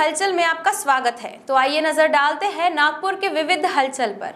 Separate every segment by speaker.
Speaker 1: हलचल में आपका स्वागत है। तो आइए नज़र डालते हैं नागपुर के विविध हलचल पर।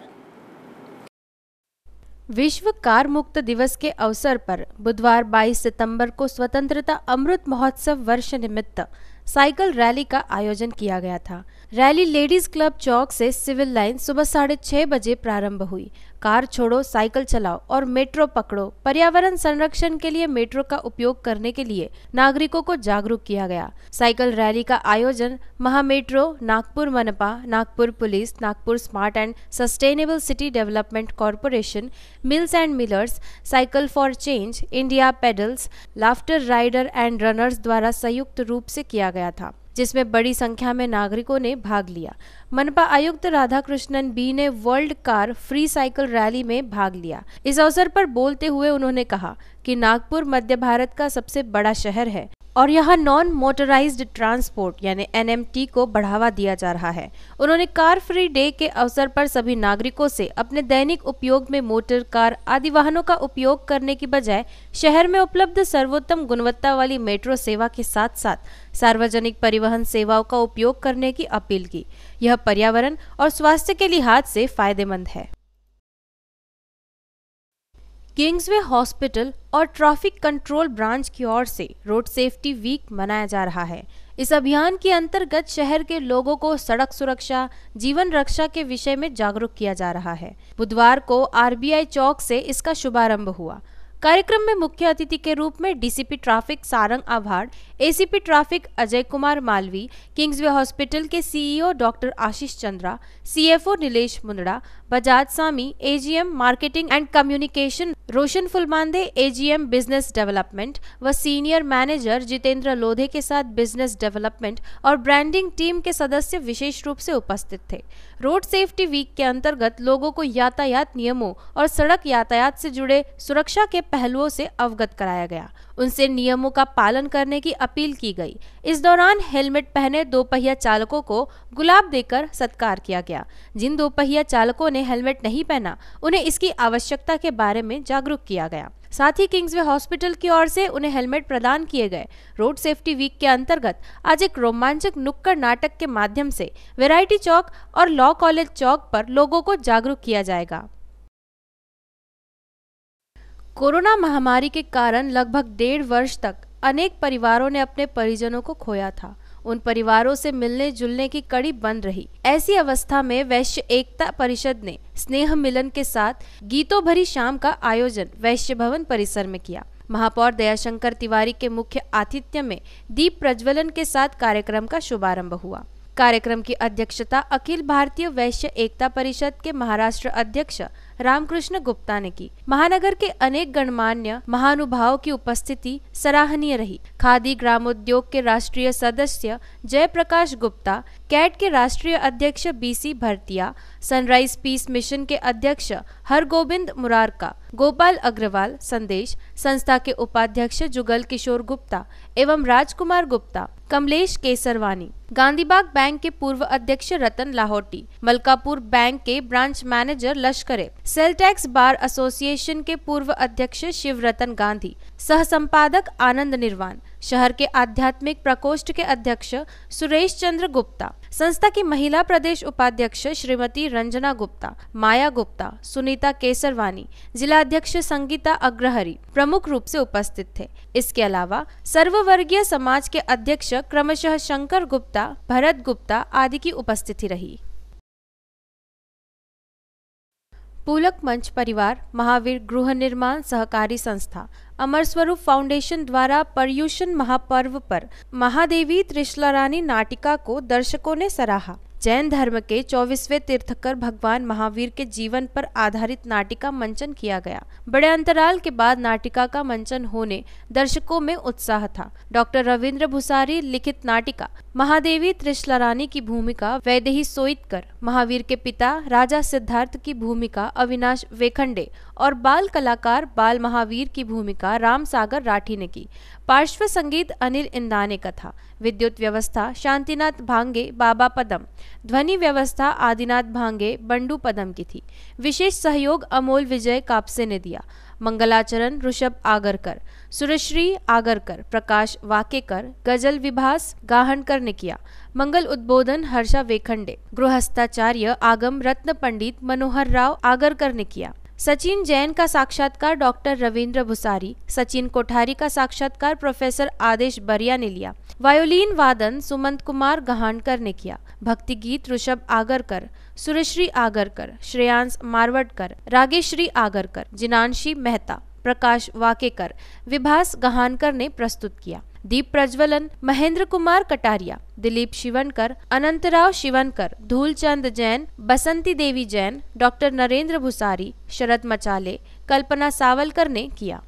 Speaker 2: विश्व कार मुक्त दिवस के अवसर पर बुधवार 22 सितंबर को स्वतंत्रता अमृत महोत्सव वर्ष निमित्त साइकिल रैली का आयोजन किया गया था। रैली लेडीज़ क्लब चौक से सिविल लाइन सुबह साढ़े छह बजे प्रारंभ हुई। कार छोड़ो, साइकिल चलाओ और मेट्रो पकड़ो। पर्यावरण संरक्षण के लिए मेट्रो का उपयोग करने के लिए नागरिकों को जागरूक किया गया। साइकिल रैली का आयोजन MahaMetro, Nagpur Manpa, Nagpur police, Nagpur smart and sustainable city development corporation, mills and millers, cycle for change, India pedals, laughter rider and runners द्वारा संयुक्त रूप से किया गया था, जिसमें बड़ी संख्या में नागरिकों ने भाग लिया। मनपा आयुक्त राधाकृष्णन बी ने world car free cycle rally में भाग लिया। इस अवसर पर बोलते हुए उन्होंने कहा कि नागपुर मध्य भारत का सबसे बड़ा शहर है और यहाँ नॉन मोटराइज्ड ट्रांसपोर्ट यानी एनएमटी को बढ़ावा दिया जा रहा है। उन्होंने कार फ्री डे के अवसर पर सभी नागरिकों से अपने दैनिक उपयोग में मोटर, कार आदि वाहनों का उपयोग करने की बजाय शहर में उपलब्ध सर्वोत्तम गुणवत्ता वाली मेट्रो सेवा के साथ साथ सार्वजनिक परिवहन सेवाओं का उपयोग करने की अपील की। यह पर्यावरण और स्वास्थ्य के लिहाज से फ़ायदेमंद है। किंग्सवे हॉस्पिटल और ट्रैफ़िक कंट्रोल ब्रांच की ओर से रोड सेफ्टी वीक मनाया जा रहा है। इस अभियान के अंतर्गत शहर के लोगों को सड़क सुरक्षा, जीवन रक्षा के विषय में जागरूक किया जा रहा है। बुधवार को आरबीआई चौक से इसका शुभारंभ हुआ। कार्यक्रम में मुख्य अतिथि के रूप में DCP traffic Sarang Abhad ACP traffic Ajay Kumar Malvi Kingsway hospital के CEO doctor Ashish Chandra CFO Nilesh Mundada Bajaj Sami AGM marketing and communication Roshan Phulmande AGM business development व सीनियर मैनेजर जितेंद्र लोधे के साथ business development और branding team के सदस्य विशेष रूप से उपस्थित थे। रोड सेफ्टी वीक के अंतर्गत लोगों को यातायात नियमों और सड़क यातायात से जुड़े सुरक्षा के पहलुओं से अवगत कराया गया। उनसे नियमों का पालन करने की अपील की गई। इस दौरान हेलमेट पहने दो पहिया चालकों को गुलाब देकर सत्कार किया गया। जिन दो पहिया चालकों ने हेलमेट नहीं पहना, उन्हें इसकी आवश्यकता के बारे में जागरूक किया गया। साथ ही किंग्सवे हॉस्पिटल की ओर से उन्हें हेलमेट प्रदान किए गए। रोड सेफ्टी वीक के अंतर्गत आज एक रोमांचक नुक्कड़ नाटक के माध्यम से वेराइटी चौक और लॉ कॉलेज चौक पर लोगों को जागरूक किया जाएगा। कोरोना महामारी के कारण लगभग डेढ़ वर्ष तक अनेक परिवारों ने अपने परिजनों को खोया था। उन परिवारों से मिलने जुलने की कड़ी बंद रही। ऐसी अवस्था में वैश्य एकता परिषद ने स्नेह मिलन के साथ गीतों भरी शाम का आयोजन वैश्य भवन परिसर में किया। महापौर दयाशंकर तिवारी के मुख्य आतिथ्य में दीप प्रज्वलन के साथ कार्यक्रम का शुभारंभ हुआ। कार्यक्रम की अध्यक्षता अखिल भारतीय वैश्य एकता परिषद के महाराष्ट्र अध्यक्ष रामकृष्ण गुप्ता ने की। महानगर के अनेक गणमान्य महानुभाव की उपस्थिति सराहनीय रही। खादी ग्रामोद्योग के राष्ट्रीय सदस्य जयप्रकाश गुप्ता, कैट के राष्ट्रीय अध्यक्ष BC Bhartia, sunrise peace mission के अध्यक्ष हरगोविंद मुरारका, गोपाल अग्रवाल संदेश, संस्था के उपाध्यक्ष जुगल किशोर गुप्ता एवं राजकुमार गुप्ता, कमलेश केसरवानी, गांधीबाग बैंक के पूर्व अध्यक्ष रतन लाहौटी, मलकापुर बैंक के branch manager Lashkare. Sale tax bar association के पूर्व अध्यक्ष शिव रतन गांधी सह संपादक आनंद निर्वाण, शहर के आध्यात्मिक प्रकोष्ठ के अध्यक्ष सुरेश चंद्र गुप्ता, संस्था की महिला प्रदेश उपाध्यक्ष श्रीमती रंजना गुप्ता, माया गुप्ता, सुनीता केसरवानी, जिला अध्यक्ष संगीता अग्रहरी प्रमुख रूप से उपस्थित थे। इसके अलावा सर्ववर्गीय समाज के अध्यक्ष क्रमशः शंकर गुप्ता, भरत गुप्ता आदि की उपस्थिति रही। पूलक मंच परिवार, महावीर गृह निर्माण सहकारी संस्था, अमर स्वरूप फाउंडेशन द्वारा पर्यूषण महापर्व पर महादेवी त्रिशला रानी नाटिका को दर्शकों ने सराहा। जैन धर्म के चौबीसवें तीर्थकर भगवान महावीर के जीवन पर आधारित नाटिका मंचन किया गया। बड़े अंतराल के बाद नाटिका का मंचन होने दर्शकों में उत्साह था। डॉक्टर रविंद्र भुसारी लिखित नाटिका, महादेवी त्रिशलारानी की भूमिका वैदेही सोइतकर महावीर के पिता राजा सिद्धार्थ की भूमिका अविनाश वेखंडे और बाल कलाकार बाल महावीर की भूमिका राम सागर राठी ने की। पार्श्व संगीत अनिल इंदाने का था। विद्युत व्यवस्था, शांतिनाथ भांगे, बाबा पदम। ध्वनि व्यवस्था, आदिनाथ भांगे, बंडू पदम की थी। विशेष सहयोग अमोल विजय कापसे ने दिया। मंगलाचरण, ऋषभ आगरकर। सुरश्री आगरकर, प्रकाश वाकेकर, गज़ल विभास गाहनकर ने किया। मंगल उद्बोधन, हर्षा वेखंडे। गृहस्थाचार्य, आगम रत्न पंडित मनोहर राव आगरकर ने किया। सचिन जैन का साक्षात्कार डॉक्टर रविंद्र भुसारी, सचिन कोठारी का साक्षात्कार प्रोफेसर आदेश बरिया ने लिया। वायोलिन वादन सुमंत कुमार गहानकर ने किया। भक्ति गीत ऋषभ आगरकर, सुरश्री आगरकर, श्रेयांश मारवटकर, रागेश्री आगरकर, जिनांशी मेहता, प्रकाश वाकेकर, विभास गहानकर ने प्रस्तुत किया। दीप प्रज्वलन, महेंद्र कुमार कटारिया, दिलीप शिवनकर, अनंतराव शिवनकर, धूलचंद जैन, बसंती देवी जैन, डॉक्टर नरेंद्र भुसारी, शरद मचाले, कल्पना सावलकर ने किया।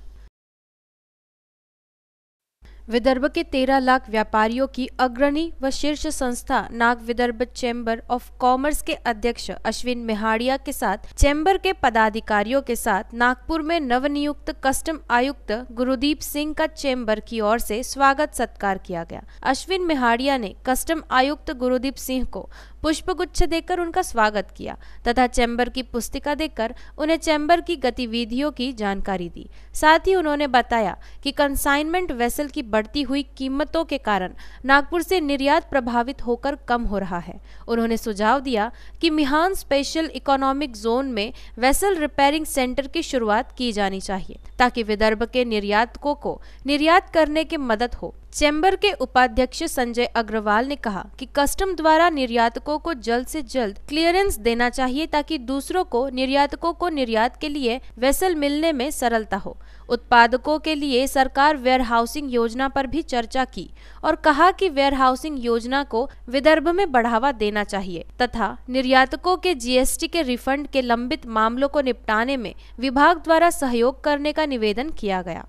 Speaker 2: विदर्भ के तेरह लाख व्यापारियों की अग्रणी व शीर्ष संस्था Nag Vidarbha chamber of commerce के अध्यक्ष अश्विन मेहाड़िया के साथ, चैम्बर के पदाधिकारियों के साथ नागपुर में नवनियुक्त कस्टम आयुक्त गुरुदीप सिंह का चैम्बर की ओर से स्वागत सत्कार किया गया। अश्विन मेहाड़िया ने कस्टम आयुक्त गुरुदीप सिंह को पुष्प गुच्छ देकर उनका स्वागत किया तथा चैम्बर की पुस्तिका देकर उन्हें चैम्बर की गतिविधियों की जानकारी दी। साथ ही उन्होंने बताया कि कंसाइनमेंट वेसल की बढ़ती हुई कीमतों के कारण नागपुर से निर्यात प्रभावित होकर कम हो रहा है। उन्होंने सुझाव दिया कि मिहान स्पेशल इकोनॉमिक जोन में वेसल रिपेयरिंग सेंटर की शुरुआत की जानी चाहिए, ताकि विदर्भ के निर्यातकों को निर्यात करने के मदद हो। चैम्बर के उपाध्यक्ष संजय अग्रवाल ने कहा कि कस्टम द्वारा निर्यातकों को जल्द से जल्द क्लियरेंस देना चाहिए ताकि दूसरों को, निर्यातकों को निर्यात के लिए वेसल मिलने में सरलता हो। उत्पादकों के लिए सरकार वेयर हाउसिंग योजना पर भी चर्चा की और कहा कि वेयर हाउसिंग योजना को विदर्भ में बढ़ावा देना चाहिए तथा निर्यातकों के जीएसटी के रिफंड के लंबित मामलों को निपटाने में विभाग द्वारा सहयोग करने का निवेदन किया गया।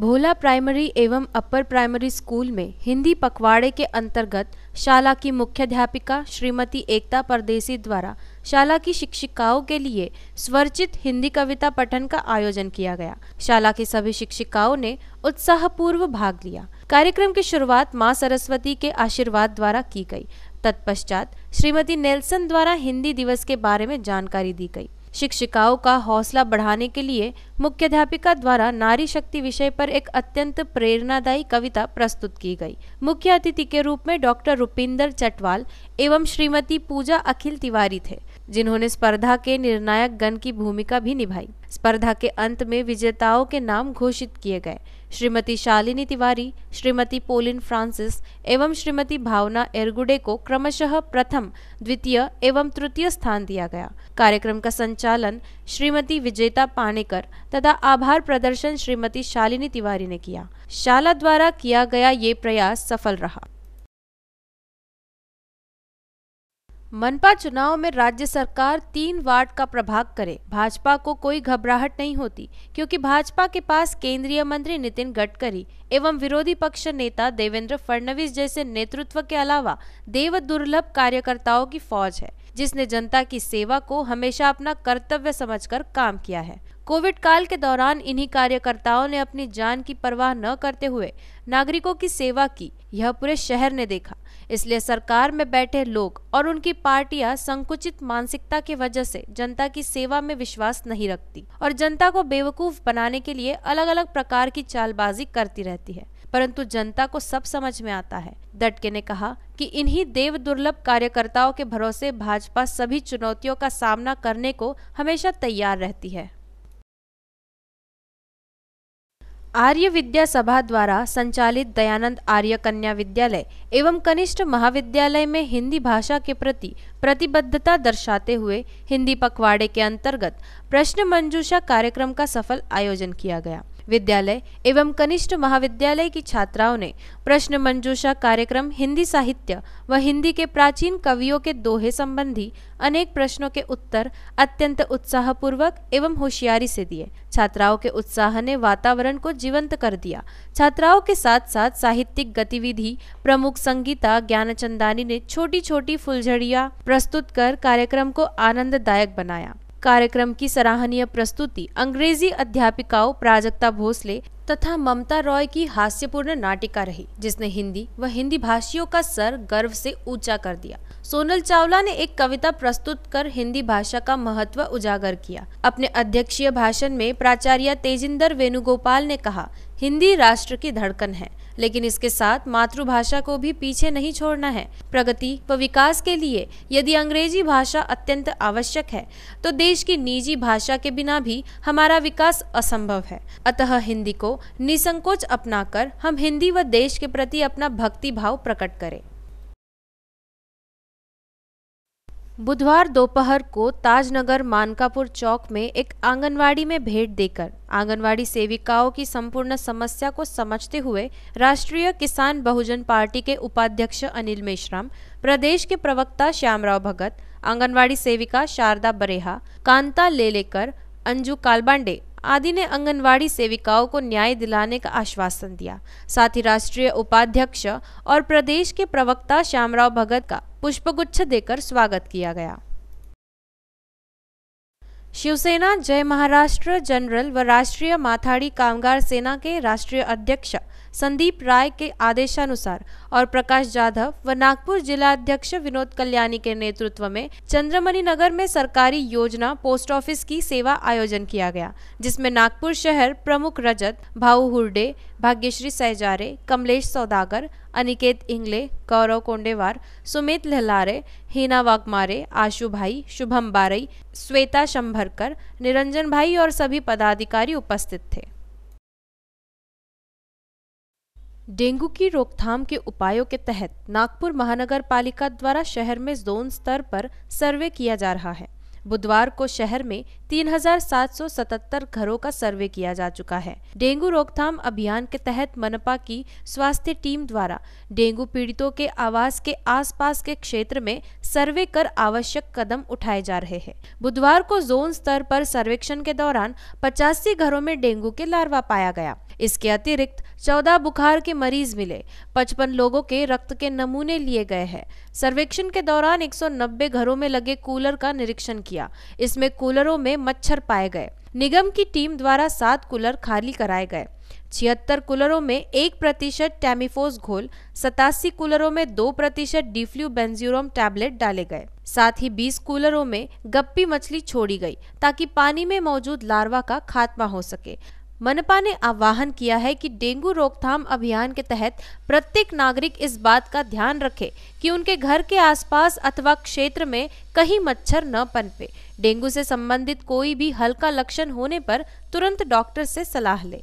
Speaker 2: भोला प्राइमरी एवं अपर प्राइमरी स्कूल में हिंदी पखवाड़े के अंतर्गत शाला की मुख्याध्यापिका श्रीमती एकता परदेसी द्वारा शाला की शिक्षिकाओं के लिए स्वरचित हिंदी कविता पठन का आयोजन किया गया। शाला की सभी शिक्षिकाओं ने उत्साहपूर्व भाग लिया। कार्यक्रम की शुरुआत माँ सरस्वती के आशीर्वाद द्वारा की गई। तत्पश्चात श्रीमती नेल्सन द्वारा हिंदी दिवस के बारे में जानकारी दी गई। शिक्षिकाओं का हौसला बढ़ाने के लिए मुख्याध्यापिका द्वारा नारी शक्ति विषय पर एक अत्यंत प्रेरणादायी कविता प्रस्तुत की गई। मुख्य अतिथि के रूप में डॉक्टर रुपिंदर चटवाल एवं श्रीमती पूजा अखिल तिवारी थे। जिन्होंने स्पर्धा के निर्णायक गण की भूमिका भी निभाई। स्पर्धा के अंत में विजेताओं के नाम घोषित किए गए। श्रीमती शालिनी तिवारी, श्रीमती पोलिन फ्रांसिस एवं श्रीमती भावना एरगुडे को क्रमशः प्रथम, द्वितीय एवं तृतीय स्थान दिया गया। कार्यक्रम का संचालन श्रीमती विजेता पानेकर तथा आभार प्रदर्शन श्रीमती शालिनी तिवारी ने किया। शाला द्वारा किया गया ये प्रयास सफल रहा। मनपा चुनाव में राज्य सरकार तीन वार्ड का प्रभाग करे। भाजपा को कोई घबराहट नहीं होती, क्योंकि भाजपा के पास केंद्रीय मंत्री नितिन गडकरी एवं विरोधी पक्ष नेता देवेंद्र फडणवीस जैसे नेतृत्व के अलावा देव दुर्लभ कार्यकर्ताओं की फौज है, जिसने जनता की सेवा को हमेशा अपना कर्तव्य समझकर काम किया है। कोविड काल के दौरान इन्हीं कार्यकर्ताओं ने अपनी जान की परवाह न करते हुए नागरिकों की सेवा की, यह पूरे शहर ने देखा। इसलिए सरकार में बैठे लोग और उनकी पार्टियाँ संकुचित मानसिकता की वजह से जनता की सेवा में विश्वास नहीं रखती और जनता को बेवकूफ़ बनाने के लिए अलग अलग प्रकार की चालबाजी करती रहती है। परंतु जनता को सब समझ में आता है। दटके ने कहा कि इन्हीं देव दुर्लभ कार्यकर्ताओं के भरोसे भाजपा सभी चुनौतियों का सामना करने को हमेशा तैयार रहती है। आर्य विद्या सभा द्वारा संचालित दयानंद आर्य कन्या विद्यालय एवं कनिष्ठ महाविद्यालय में हिंदी भाषा के प्रति प्रतिबद्धता दर्शाते हुए हिंदी पखवाड़े के अंतर्गत प्रश्न मंजूषा कार्यक्रम का सफल आयोजन किया गया। विद्यालय एवं कनिष्ठ महाविद्यालय की छात्राओं ने प्रश्न मंजूषा कार्यक्रम हिंदी साहित्य व हिंदी के प्राचीन कवियों के दोहे संबंधी अनेक प्रश्नों के उत्तर अत्यंत उत्साहपूर्वक एवं होशियारी से दिए। छात्राओं के उत्साह ने वातावरण को जीवंत कर दिया। छात्राओं के साथ साथ साहित्यिक गतिविधि, प्रमुख संगीता, ज्ञानचंदानी ने छोटी छोटी फुलझड़िया प्रस्तुत कर कार्यक्रम को आनंददायक बनाया। कार्यक्रम की सराहनीय प्रस्तुति अंग्रेज़ी अध्यापिकाओं प्राजक्ता भोसले तथा ममता रॉय की हास्यपूर्ण नाटिका रही, जिसने हिंदी व हिंदी भाषियों का सर गर्व से ऊँचा कर दिया। सोनल चावला ने एक कविता प्रस्तुत कर हिंदी भाषा का महत्व उजागर किया। अपने अध्यक्षीय भाषण में प्राचार्य तेजिंदर वेणुगोपाल ने कहा, हिंदी राष्ट्र की धड़कन है। लेकिन इसके साथ मातृभाषा को भी पीछे नहीं छोड़ना है। प्रगति व विकास के लिए यदि अंग्रेज़ी भाषा अत्यंत आवश्यक है तो देश की निजी भाषा के बिना भी हमारा विकास असंभव है। अतः हिंदी को निसंकोच अपनाकर हम हिंदी व देश के प्रति अपना भक्ति भाव प्रकट करें। बुधवार दोपहर को ताजनगर मानकापुर चौक में एक आंगनवाड़ी में भेंट देकर आंगनवाड़ी सेविकाओं की संपूर्ण समस्या को समझते हुए राष्ट्रीय किसान बहुजन पार्टी के उपाध्यक्ष अनिल मेश्राम, प्रदेश के प्रवक्ता श्यामराव भगत, आंगनवाड़ी सेविका शारदा बरेहा, कांता लेलेकर, अंजू कालबांडे आदि ने आंगनवाड़ी सेविकाओं को न्याय दिलाने का आश्वासन दिया। साथ ही राष्ट्रीय उपाध्यक्ष और प्रदेश के प्रवक्ता श्यामराव भगत का पुष्पगुच्छ देकर स्वागत किया गया। शिवसेना, जय महाराष्ट्र, जनरल व राष्ट्रीय माथाड़ी कामगार सेना के राष्ट्रीय अध्यक्ष संदीप राय के आदेशानुसार, और प्रकाश जाधव व नागपुर जिला अध्यक्ष विनोद कल्याणी के नेतृत्व में चंद्रमणि नगर में सरकारी योजना पोस्ट ऑफ़िस की सेवा आयोजन किया गया, जिसमें नागपुर शहर प्रमुख रजत, भाऊ हुरडे, भाग्यश्री सहजारे, कमलेश सौदागर, अनिकेत इंगले, गौरव कोंडेवार, सुमित लहलारे, हीना वाघमारे, आशु भाई, शुभम बारई, श्वेता शंभरकर, निरंजन भाई और सभी पदाधिकारी उपस्थित थे। डेंगू की रोकथाम के उपायों के तहत नागपुर महानगर पालिका द्वारा शहर में जोन स्तर पर सर्वे किया जा रहा है। बुधवार को शहर में 3,777 घरों का सर्वे किया जा चुका है। डेंगू रोकथाम अभियान के तहत मनपा की स्वास्थ्य टीम द्वारा डेंगू पीड़ितों के आवास के आसपास के क्षेत्र में सर्वे कर आवश्यक कदम उठाए जा रहे हैं। बुधवार को जोन स्तर पर सर्वेक्षण के दौरान पचासी घरों में डेंगू के लार्वा पाया गया। इसके अतिरिक्त चौदह बुखार के मरीज़ मिले। पचपन लोगों के रक्त के नमूने लिए गए हैं। सर्वेक्षण के दौरान 190 घरों में लगे कूलर का निरीक्षण किया। इसमें कूलरों में मच्छर पाए गए। निगम की टीम द्वारा सात कूलर खाली कराए गए। छिहत्तर कूलरों में एक प्रतिशत टैमिफोस घोल, सतासी कूलरों में दो प्रतिशत डिफ्लू बेंज्यूरोम टैबलेट डाले गए। साथ ही 20 कूलरों में गप्पी मछली छोड़ी गई, ताकि पानी में मौजूद लार्वा का खात्मा हो सके। मनपा ने आह्वान किया है कि डेंगू रोकथाम अभियान के तहत प्रत्येक नागरिक इस बात का ध्यान रखे कि उनके घर के आसपास अथवा क्षेत्र में कहीं मच्छर न पनपे। डेंगू से संबंधित कोई भी हल्का लक्षण होने पर तुरंत डॉक्टर से सलाह ले।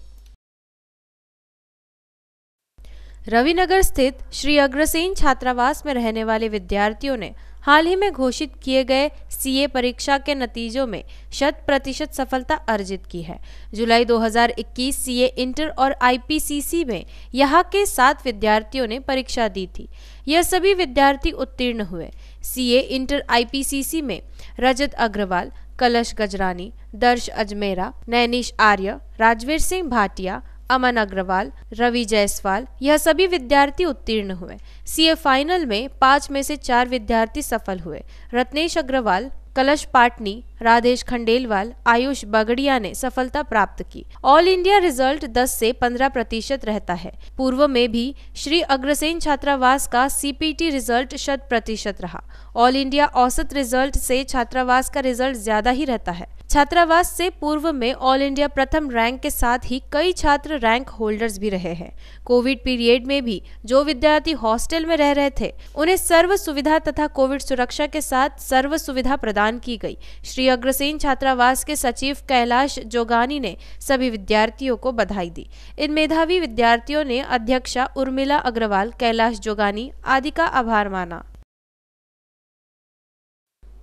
Speaker 2: रविनगर स्थित श्री अग्रसेन छात्रावास में रहने वाले विद्यार्थियों ने हाल ही में घोषित किए गए सीए परीक्षा के नतीजों में शत प्रतिशत सफलता अर्जित की है। जुलाई 2021 सीए इंटर और आईपीसीसी में यहाँ के सात विद्यार्थियों ने परीक्षा दी थी। यह सभी विद्यार्थी उत्तीर्ण हुए। सीए इंटर आईपीसीसी में रजत अग्रवाल, कलश गजरानी, दर्श अजमेरा, नैनिश आर्य, राजवीर सिंह भाटिया अमन अग्रवाल, रवि जायसवाल, यह सभी विद्यार्थी उत्तीर्ण हुए। सीए फाइनल में पाँच में से चार विद्यार्थी सफल हुए। रत्नेश अग्रवाल, कलश पाटनी, राधेश खंडेलवाल, आयुष बगड़िया ने सफलता प्राप्त की। ऑल इंडिया रिज़ल्ट 10 से 15 प्रतिशत रहता है। पूर्व में भी श्री अग्रसेन छात्रावास का सीपीटी रिज़ल्ट शत प्रतिशत रहा। ऑल इंडिया औसत रिज़ल्ट से छात्रावास का रिज़ल्ट ज़्यादा ही रहता है। छात्रावास से पूर्व में ऑल इंडिया प्रथम रैंक के साथ ही कई छात्र रैंक होल्डर्स भी रहे हैं। कोविड पीरियड में भी जो विद्यार्थी हॉस्टल में रह रहे थे, उन्हें सर्व सुविधा तथा कोविड सुरक्षा के साथ सर्व सुविधा प्रदान की गई। श्री अग्रसेन छात्रावास के सचिव कैलाश जोगानी ने सभी विद्यार्थियों को बधाई दी। इन मेधावी विद्यार्थियों ने अध्यक्षा उर्मिला अग्रवाल, कैलाश जोगानी आदि का आभार माना।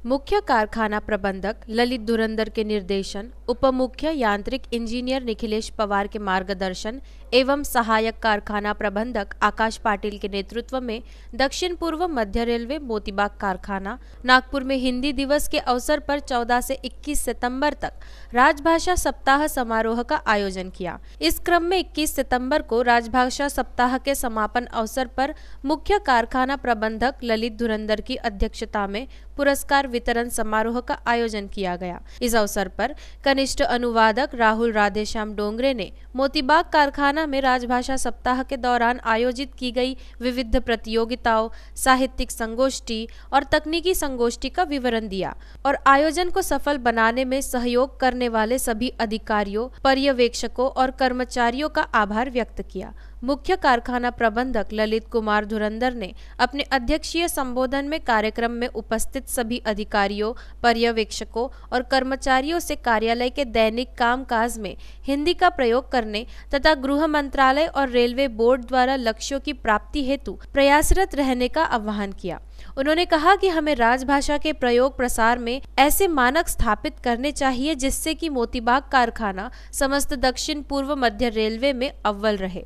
Speaker 2: मुख्य कारखाना प्रबंधक ललित धुरंधर के निर्देशन उप मुख्य यांत्रिक इंजीनियर निखिलेश पवार के मार्गदर्शन एवं सहायक कारखाना प्रबंधक आकाश पाटिल के नेतृत्व में दक्षिण पूर्व मध्य रेलवे मोतीबाग कारखाना नागपुर में हिंदी दिवस के अवसर पर 14 से 21 सितंबर तक राजभाषा सप्ताह समारोह का आयोजन किया। इस क्रम में 21 सितंबर को राजभाषा सप्ताह के समापन अवसर पर मुख्य कारखाना प्रबंधक ललित धुरंधर की अध्यक्षता में पुरस्कार वितरण समारोह का आयोजन किया गया। इस अवसर पर कनिष्ठ अनुवादक राहुल राधेश्याम डोंगरे ने मोतीबाग कारखाना में राजभाषा सप्ताह के दौरान आयोजित की गई विविध प्रतियोगिताओं, साहित्यिक संगोष्ठी और तकनीकी संगोष्ठी का विवरण दिया और आयोजन को सफल बनाने में सहयोग करने वाले सभी अधिकारियों, पर्यवेक्षकों और कर्मचारियों का आभार व्यक्त किया। मुख्य कारखाना प्रबंधक ललित कुमार धुरंधर ने अपने अध्यक्षीय संबोधन में कार्यक्रम में उपस्थित सभी अधिकारियों, पर्यवेक्षकों और कर्मचारियों से कार्यालय के दैनिक कामकाज में हिंदी का प्रयोग करने तथा गृह मंत्रालय और रेलवे बोर्ड द्वारा लक्ष्यों की प्राप्ति हेतु प्रयासरत रहने का आह्वान किया। उन्होंने कहा कि हमें राजभाषा के प्रयोग प्रसार में ऐसे मानक स्थापित करने चाहिए जिससे कि मोतीबाग कारखाना समस्त दक्षिण पूर्व मध्य रेलवे में अव्वल रहे।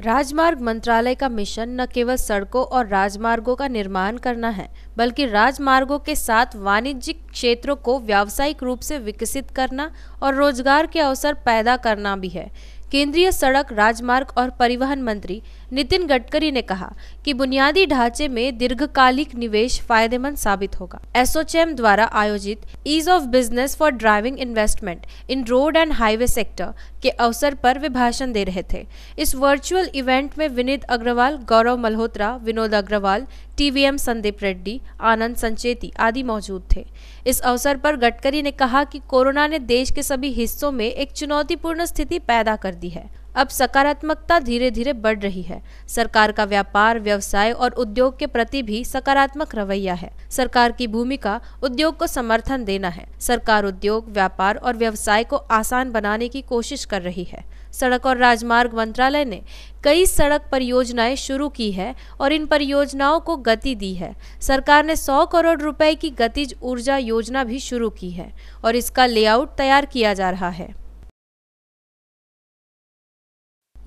Speaker 2: राजमार्ग मंत्रालय का मिशन न केवल सड़कों और राजमार्गों का निर्माण करना है, बल्कि राजमार्गों के साथ वाणिज्यिक क्षेत्रों को व्यावसायिक रूप से विकसित करना और रोज़गार के अवसर पैदा करना भी है। केंद्रीय सड़क, राजमार्ग और परिवहन मंत्री नितिन गडकरी ने कहा कि बुनियादी ढांचे में दीर्घकालिक निवेश फ़ायदेमंद साबित होगा। एसोचैम द्वारा आयोजित ease of business for driving investment in road and highway sector के अवसर पर वे भाषण दे रहे थे। इस वर्चुअल इवेंट में विनीत अग्रवाल, गौरव मल्होत्रा, विनोद अग्रवाल, टीवीएम संदीप रेड्डी, आनंद संचेती आदि मौजूद थे। इस अवसर पर गडकरी ने कहा कि कोरोना ने देश के सभी हिस्सों में एक चुनौतीपूर्ण स्थिति पैदा कर दी है। अब सकारात्मकता धीरे धीरे बढ़ रही है। सरकार का व्यापार, व्यवसाय और उद्योग के प्रति भी सकारात्मक रवैया है। सरकार की भूमिका, उद्योग को समर्थन देना है। सरकार उद्योग, व्यापार और व्यवसाय को आसान बनाने की कोशिश कर रही है। सड़क और राजमार्ग मंत्रालय ने कई सड़क परियोजनाएँ शुरू की है और इन परियोजनाओं को गति दी है। सरकार ने 100 करोड़ रुपए की गतिज ऊर्जा योजना भी शुरू की है और इसका लेआउट तैयार किया जा रहा है।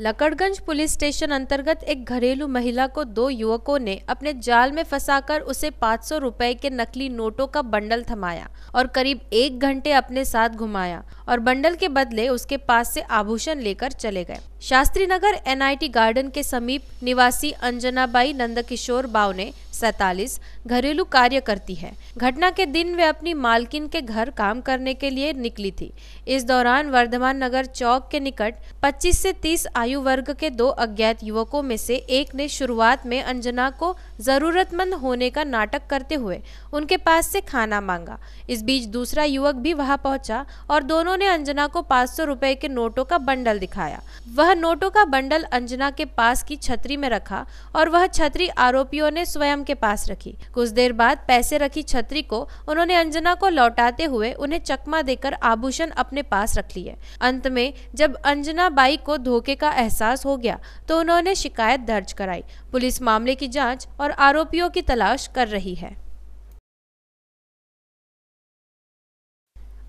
Speaker 2: लकड़गंज पुलिस स्टेशन अंतर्गत एक घरेलू महिला को दो युवकों ने अपने जाल में फंसाकर उसे 500 रुपए के नकली नोटों का बंडल थमाया और करीब एक घंटे अपने साथ घुमाया और बंडल के बदले उसके पास से आभूषण लेकर चले गए। शास्त्री नगर एनआईटी गार्डन के समीप निवासी अंजनाबाई नंदकिशोर बावने सैतालीस, घरेलू कार्य करती है। घटना के दिन वे अपनी मालकिन के घर काम करने के लिए निकली थी। इस दौरान वर्धमान नगर चौक के निकट 25 से 30 आयु वर्ग के दो अज्ञात युवकों में से एक ने शुरुआत में अंजना को जरूरतमंद होने का नाटक करते हुए उनके पास से खाना मांगा। इस बीच दूसरा युवक भी वहाँ पहुँचा और दोनों ने अंजना को पाँच सौ रुपए के नोटों का बंडल दिखाया। वह नोटों का बंडल अंजना के पास की छतरी में रखा और वह छतरी आरोपियों ने स्वयं के पास रखी। कुछ देर बाद पैसे रखी छतरी को उन्होंने अंजना को लौटाते हुए उन्हें चकमा देकर आभूषण अपने पास रख लिए। अंत में जब अंजना बाई को धोखे का एहसास हो गया तो उन्होंने शिकायत दर्ज कराई। पुलिस मामले की जाँच और आरोपियों की तलाश कर रही है।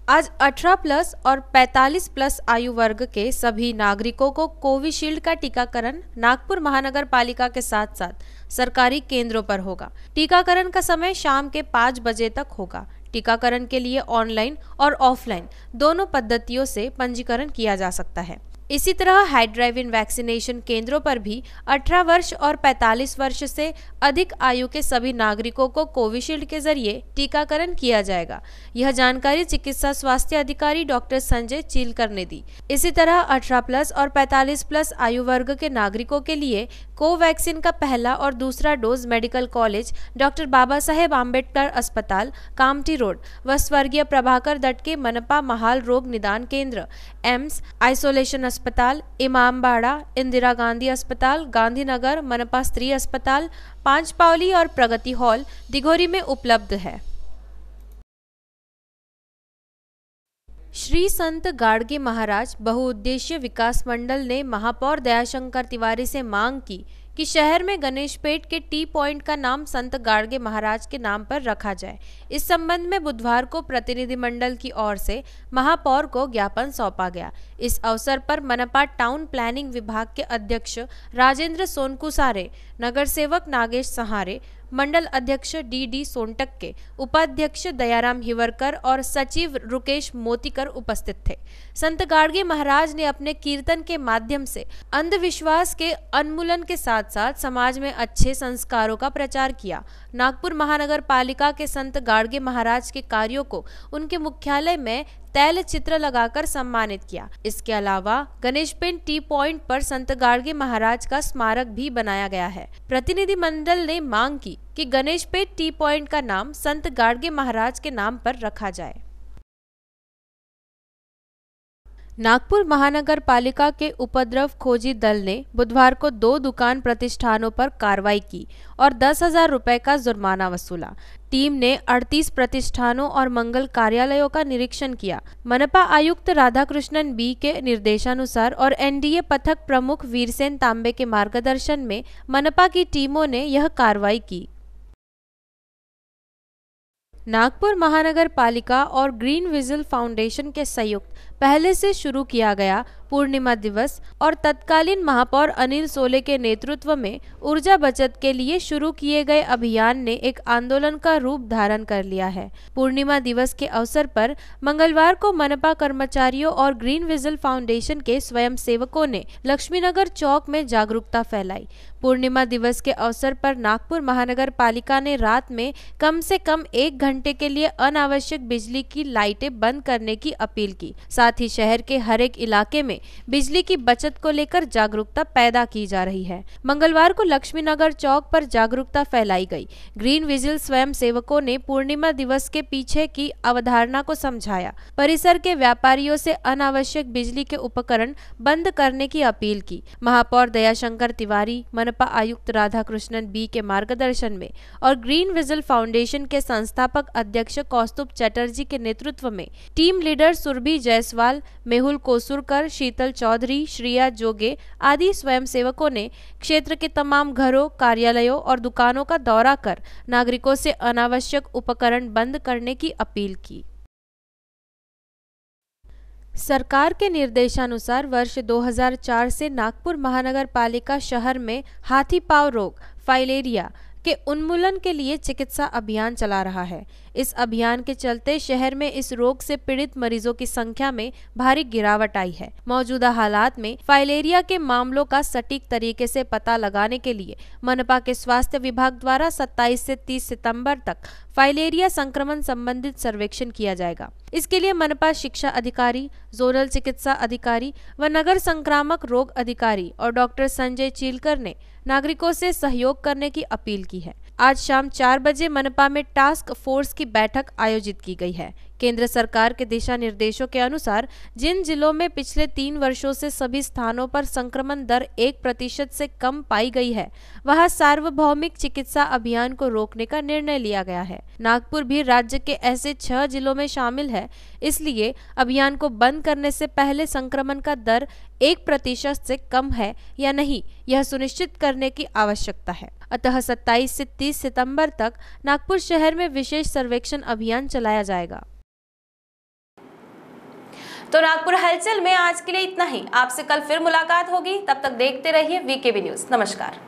Speaker 2: आज 18 प्लस और 45 प्लस आयु वर्ग के सभी नागरिकों को कोविशील्ड का टीकाकरण नागपुर महानगर पालिका के साथ साथ सरकारी केंद्रों पर होगा। टीकाकरण का समय शाम के पाँच बजे तक होगा। टीकाकरण के लिए ऑनलाइन और ऑफलाइन दोनों पद्धतियों से पंजीकरण किया जा सकता है। इसी तरह हाई ड्राइव इन वैक्सीनेशन केंद्रों पर भी 18 वर्ष और 45 वर्ष से अधिक आयु के सभी नागरिकों को कोविशील्ड के ज़रिए टीकाकरण किया जाएगा। यह जानकारी चिकित्सा स्वास्थ्य अधिकारी डॉक्टर संजय चीलकर ने दी। इसी तरह 18 प्लस और 45 प्लस आयु वर्ग के नागरिकों के लिए कोवैक्सीन का पहला और दूसरा dose medical college doctor Baba Saheb Ambedkar अस्पताल कामटी रोड व स्वर्गीय प्रभाकर दट के मनपा महाल रोग निदान केंद्र। एम्स, आइसोलेशन अस्पताल इमामबाड़ा इंदिरा गांधी अस्पताल, गांधीनगर, मनपा स्त्री अस्पताल, पांचपावली और प्रगति हॉल, दिघोरी में उपलब्ध है। श्री संत गाड़गे महाराज बहुउद्देश्य विकास मंडल ने महापौर दयाशंकर तिवारी से मांग की कि शहर में गणेश पेट के टी पॉइंट का नाम संत गाड़गे महाराज के नाम पर रखा जाए। इस संबंध में बुधवार को प्रतिनिधिमंडल की ओर से महापौर को ज्ञापन सौंपा गया। इस अवसर पर मनपा टाउन प्लानिंग विभाग के अध्यक्ष राजेंद्र सोनकुसारे नगर सेवक नागेश सहारे मंडल अध्यक्ष डी डी सोनटक के उपाध्यक्ष दयाराम हिवरकर और सचिव रुकेश मोतीकर उपस्थित थे। संत गाड़गे महाराज ने अपने कीर्तन के माध्यम से अंधविश्वास के अन्मूलन के साथ साथ समाज में अच्छे संस्कारों का प्रचार किया। नागपुर महानगर पालिका के संत गाड़गे महाराज के कार्यों को उनके मुख्यालय में तैल चित्र लगाकर सम्मानित किया। इसके अलावा गणेश पेन टी पॉइंट पर संत गाड़गे महाराज का स्मारक भी बनाया गया है। प्रतिनिधि मंडल ने मांग की कि गणेश पेट टी पॉइंट का नाम संत गाड़गे महाराज के नाम पर रखा जाए। नागपुर महानगर पालिका के उपद्रव खोजी दल ने बुधवार को दो दुकान प्रतिष्ठानों पर कार्रवाई की और दस हज़ार रुपए का जुर्माना वसूला। टीम ने 38 प्रतिष्ठानों और मंगल कार्यालयों का निरीक्षण किया। मनपा आयुक्त राधाकृष्णन बी के निर्देशानुसार और एनडीए पथक प्रमुख वीरसेन तांबे के मार्गदर्शन में मनपा की टीमों ने यह कार्रवाई की। नागपुर महानगर पालिका और ग्रीन विजिल फाउंडेशन के संयुक्त पहले से शुरू किया गया पूर्णिमा दिवस और तत्कालीन महापौर अनिल सोले के नेतृत्व में ऊर्जा बचत के लिए शुरू किए गए अभियान ने एक आंदोलन का रूप धारण कर लिया है। पूर्णिमा दिवस के अवसर पर मंगलवार को मनपा कर्मचारियों और ग्रीन विजल फाउंडेशन के स्वयं सेवकों ने लक्ष्मीनगर चौक में जागरूकता फैलाई। पूर्णिमा दिवस के अवसर पर नागपुर महानगर पालिका ने रात में कम से कम एक घंटे के लिए अनावश्यक बिजली की लाइटें बंद करने की अपील की। साथ ही शहर के हर एक इलाके में बिजली की बचत को लेकर जागरूकता पैदा की जा रही है। मंगलवार को लक्ष्मी नगर चौक पर जागरूकता फैलाई गई। ग्रीन विजिल स्वयं सेवकों ने पूर्णिमा दिवस के पीछे की अवधारणा को समझाया। परिसर के व्यापारियों से अनावश्यक बिजली के उपकरण बंद करने की अपील की। महापौर दयाशंकर तिवारी, मनपा आयुक्त राधा कृष्णन बी के मार्गदर्शन में और ग्रीन विजिल फाउंडेशन के संस्थापक अध्यक्ष कौस्तुभ चटर्जी के नेतृत्व में टीम लीडर सुरभि जायसवाल मेहुल कोसुरकर, शीतल चौधरी, श्रिया जोगे आदि स्वयंसेवकों ने क्षेत्र के तमाम घरों, कार्यालयों और दुकानों का दौरा कर नागरिकों से अनावश्यक उपकरण बंद करने की अपील की। सरकार के निर्देशानुसार वर्ष 2004 से नागपुर महानगर पालिका शहर में हाथी पाव रोग, फाइलेरिया के उन्मूलन के लिए चिकित्सा अभियान चला रहा है। इस अभियान के चलते शहर में इस रोग से पीड़ित मरीजों की संख्या में भारी गिरावट आई है। मौजूदा हालात में फाइलेरिया के मामलों का सटीक तरीके से पता लगाने के लिए मनपा के स्वास्थ्य विभाग द्वारा 27 से 30 सितंबर तक फाइलेरिया संक्रमण संबंधित सर्वेक्षण किया जाएगा। इसके लिए मनपा शिक्षा अधिकारी जोनल चिकित्सा अधिकारी व नगर संक्रामक रोग अधिकारी और डॉक्टर संजय चीलकर ने नागरिकों से सहयोग करने की अपील की है। आज शाम चार बजे मनपा में टास्क फोर्स की बैठक आयोजित की गई है। केंद्र सरकार के दिशा निर्देशों के अनुसार, जिन जिलों में पिछले तीन वर्षों से सभी स्थानों पर संक्रमण दर एक प्रतिशत से कम पाई गई है, वहाँ सार्वभौमिक चिकित्सा अभियान को रोकने का निर्णय लिया गया है। नागपुर भी राज्य के ऐसे छह जिलों में शामिल है, इसलिए अभियान को बंद करने से पहले संक्रमण का दर एक प्रतिशत से कम है या नहीं, यह सुनिश्चित करने की आवश्यकता है। अतः 27 से 30 सितंबर तक नागपुर शहर में विशेष सर्वेक्षण अभियान चलाया जाएगा।
Speaker 1: तो नागपुर हलचल में आज के लिए इतना ही। आपसे कल फिर मुलाकात होगी। तब तक देखते रहिए वीकेबी न्यूज़। नमस्कार।